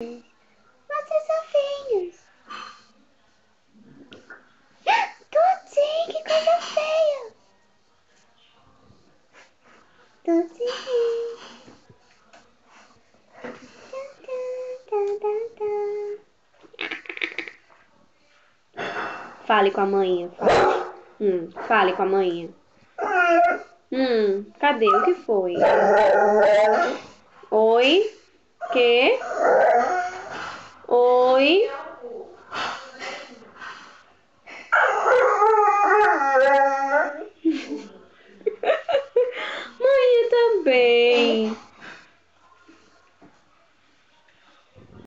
Vocês são feios. Tuti, que coisa feia. Tuti. Fale com a mãe, fale. Hum, fale com a mãe. Hum, cadê? O que foi? Oi? que oi? Mãe também.